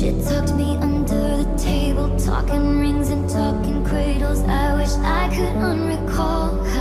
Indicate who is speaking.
Speaker 1: She tucked me under the table, talking rings and talking cradles. I wish I could unrecall.